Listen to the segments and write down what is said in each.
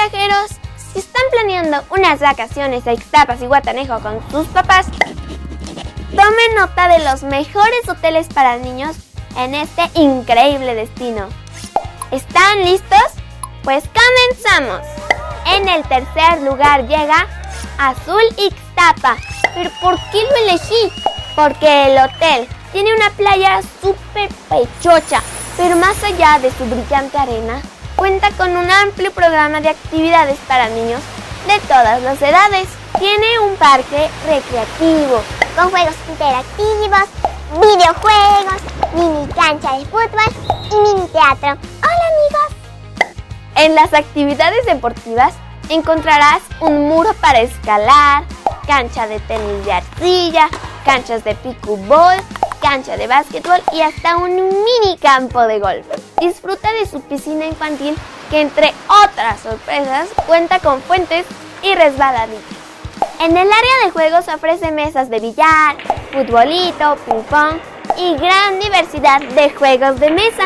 viajeros, si están planeando unas vacaciones a Ixtapas y Guatanejo con sus papás, tomen nota de los mejores hoteles para niños en este increíble destino. ¿Están listos? Pues comenzamos. En el tercer lugar llega Azul Ixtapa. ¿Pero por qué lo elegí? Porque el hotel tiene una playa súper pechocha, pero más allá de su brillante arena, cuenta con un amplio programa de actividades para niños de todas las edades. Tiene un parque recreativo con juegos interactivos, videojuegos, mini cancha de fútbol y mini teatro. Hola amigos. En las actividades deportivas encontrarás un muro para escalar, cancha de tenis de arcilla, canchas de pickleball, cancha de básquetbol y hasta un mini campo de golf. Disfruta de su piscina infantil que entre otras sorpresas cuenta con fuentes y resbaladitas. En el área de juegos ofrece mesas de billar, futbolito, ping pong y gran diversidad de juegos de mesa.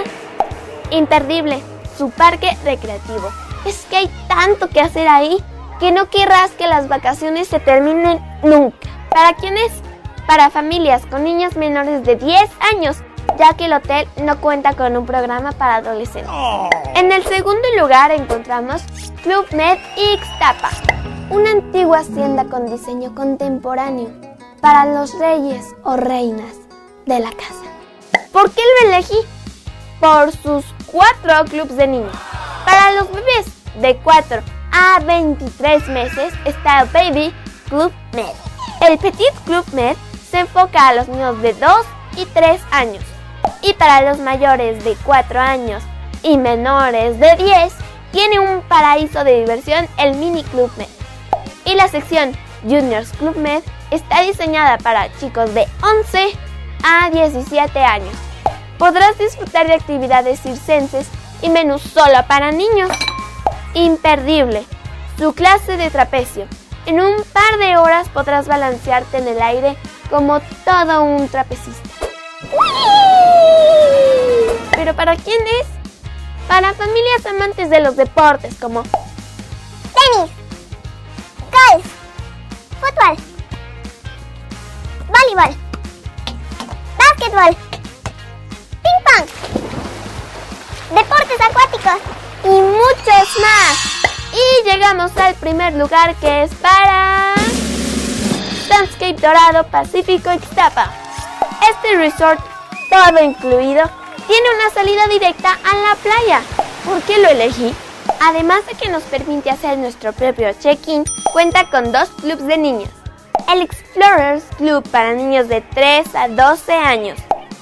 Imperdible, su parque recreativo. Es que hay tanto que hacer ahí que no querrás que las vacaciones se terminen nunca. ¿Para quiénes? Para familias con niños menores de 10 años, ya que el hotel no cuenta con un programa para adolescentes. En el segundo lugar encontramos Club Med Ixtapa, una antigua hacienda con diseño contemporáneo para los reyes o reinas de la casa. ¿Por qué lo elegí? Por sus cuatro clubs de niños. Para los bebés de 4 a 23 meses está Baby Club Med. El Petit Club Med se enfoca a los niños de 2 y 3 años. Y para los mayores de 4 años y menores de 10, tiene un paraíso de diversión el Mini Club Med. Y la sección Juniors Club Med está diseñada para chicos de 11 a 17 años. Podrás disfrutar de actividades circenses y menús solo para niños. Imperdible. Su clase de trapecio. En un par de horas podrás balancearte en el aire como todo un trapecista. ¿Pero para quién es? Para familias amantes de los deportes como Tenis, golf, fútbol, voleibol, básquetbol, ping pong, deportes acuáticos y muchos más. Y llegamos al primer lugar que es para Sunscape Dorado Pacífico Ixtapa. Este resort, todo incluido, tiene una salida directa a la playa. ¿Por qué lo elegí? Además de que nos permite hacer nuestro propio check-in, cuenta con dos clubs de niños. El Explorers Club para niños de 3 a 12 años.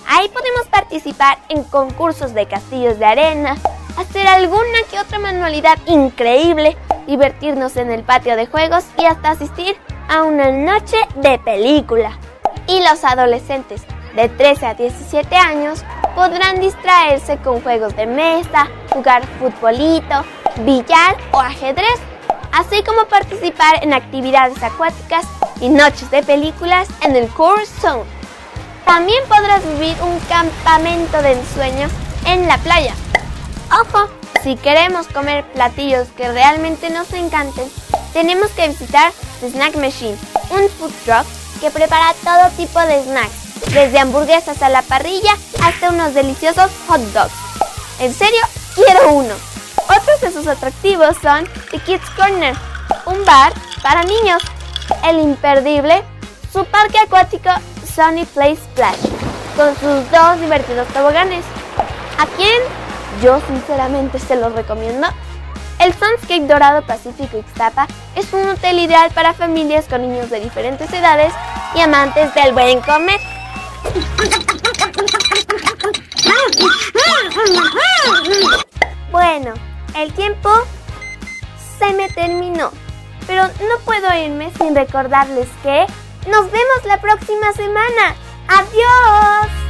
Ahí podemos participar en concursos de castillos de arena, hacer alguna que otra manualidad increíble, divertirnos en el patio de juegos y hasta asistir a una noche de película. Y los adolescentes de 13 a 17 años podrán distraerse con juegos de mesa, jugar futbolito, billar o ajedrez, así como participar en actividades acuáticas y noches de películas en el Core Zone. También podrás vivir un campamento de ensueño en la playa. Ojo, si queremos comer platillos que realmente nos encanten, tenemos que visitar The Snack Machine, un food truck que prepara todo tipo de snacks, desde hamburguesas a la parrilla hasta unos deliciosos hot dogs. En serio, quiero uno. Otros de sus atractivos son The Kids Corner, un bar para niños, el imperdible, su parque acuático Sunny Place Splash, con sus dos divertidos toboganes. ¿A quién? Yo sinceramente se los recomiendo. El Sunscape Dorado Pacífico Ixtapa es un hotel ideal para familias con niños de diferentes edades y amantes del buen comer. Bueno, el tiempo se me terminó, pero no puedo irme sin recordarles que nos vemos la próxima semana. ¡Adiós!